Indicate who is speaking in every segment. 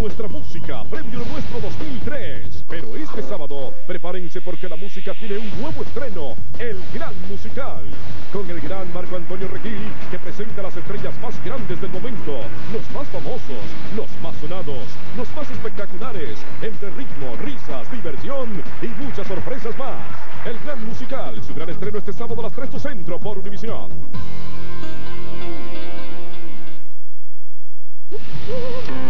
Speaker 1: nuestra música, premio nuestro 2003. Pero este sábado, prepárense porque la música tiene un nuevo estreno, el Gran Musical. Con el gran Marco Antonio Regil, que presenta las estrellas más grandes del momento, los más famosos, los más sonados, los más espectaculares, entre ritmo, risas, diversión y muchas sorpresas más. El Gran Musical, su gran estreno este sábado a las 3 de centro por Univisión.
Speaker 2: Tienes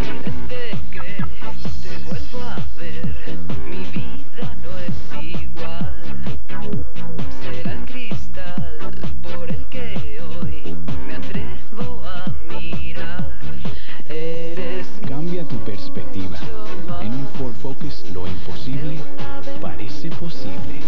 Speaker 3: Lo imposible parece posible.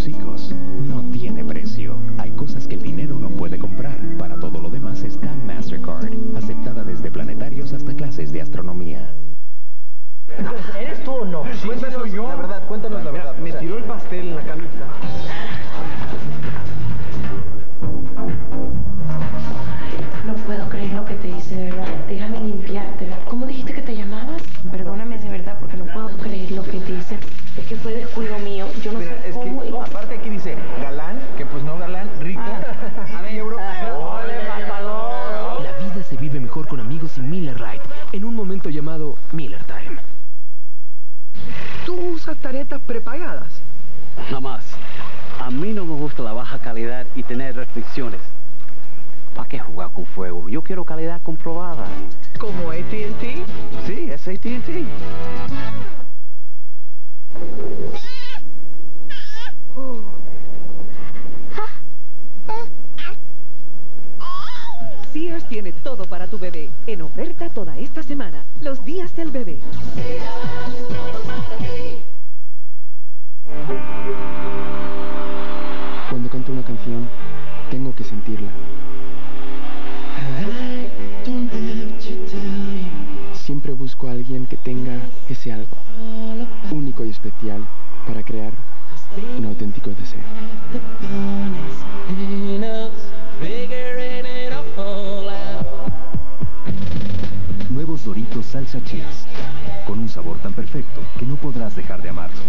Speaker 4: Tus hijos no tiene precio. Hay cosas que el dinero no puede comprar. Para todo lo demás está Mastercard, aceptada desde planetarios hasta clases de astronomía.
Speaker 5: ¿Eres tú o no? cuéntanos la verdad, cuéntanos la verdad. Me tiró el pastel en la camisa.
Speaker 6: No puedo creer lo que te hice, de verdad. Déjame limpiarte. ¿Cómo dijiste que te llamabas? Perdóname de verdad porque no puedo creer lo que te hice. Es que fue descuido mío. Yo no
Speaker 5: Mira,
Speaker 6: sé
Speaker 5: es
Speaker 6: cómo.
Speaker 5: que
Speaker 7: Miller Lite, en un momento llamado Miller Time.
Speaker 8: ¿Tú usas tarjetas prepagadas?
Speaker 9: Jamás. A mí no me gusta la baja calidad y tener restricciones. ¿Para qué jugar con fuego? Yo quiero calidad comprobada.
Speaker 8: ¿Como AT&T?
Speaker 9: Sí, es AT&T.
Speaker 10: Tiene todo para tu bebé. En oferta toda esta semana. Los días del bebé.
Speaker 3: Cuando canto una canción, tengo que sentirla. Siempre busco a alguien que tenga ese algo único y especial para crear un auténtico deseo.
Speaker 4: Salsa Chips, con un sabor tan perfecto que no podrás dejar de amarlos.